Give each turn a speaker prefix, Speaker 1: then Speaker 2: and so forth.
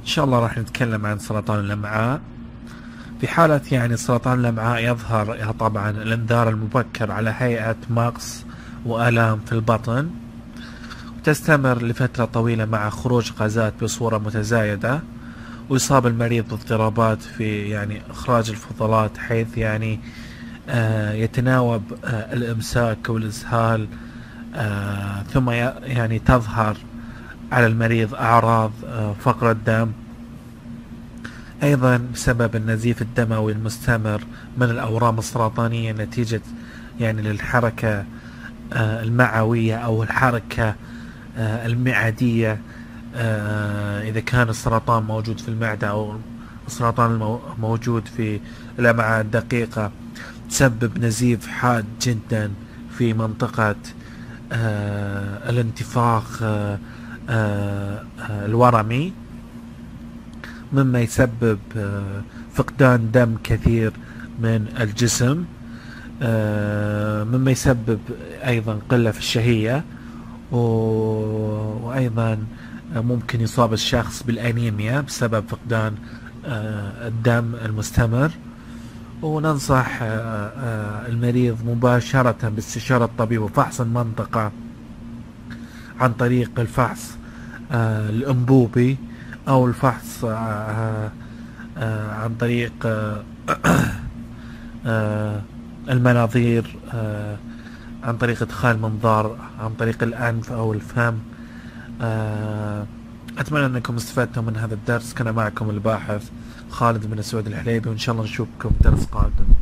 Speaker 1: إن شاء الله راح نتكلم عن سرطان الأمعاء. في حالة يعني سرطان الأمعاء يظهر طبعا الإنذار المبكر على هيئة مغص وآلام في البطن وتستمر لفترة طويلة مع خروج غازات بصورة متزايدة ويصاب المريض باضطرابات في يعني إخراج الفضلات حيث يعني آه يتناوب آه الإمساك والإسهال آه ثم يعني تظهر على المريض أعراض آه فقر الدم. أيضا بسبب النزيف الدموي المستمر من الأورام السرطانية نتيجة يعني للحركة آه المعوية أو الحركة آه المعدية إذا كان السرطان موجود في المعدة أو السرطان موجود في الأمعاء الدقيقة تسبب نزيف حاد جدا في منطقة الانتفاخ الورمي. مما يسبب فقدان دم كثير من الجسم. مما يسبب أيضا قلة في الشهية وأيضا ممكن يصاب الشخص بالأنيميا بسبب فقدان الدم المستمر. وننصح المريض مباشرة باستشارة الطبيب وفحص المنطقة عن طريق الفحص. الأنبوبي أو الفحص عن طريق المناظير عن طريق إدخال منظار عن طريق الأنف أو الفم. أتمنى أنكم استفدتم من هذا الدرس. كان معكم الباحث خالد بن سعود الحليبي وإن شاء الله نشوفكم درس قادم.